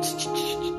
Cici, cici.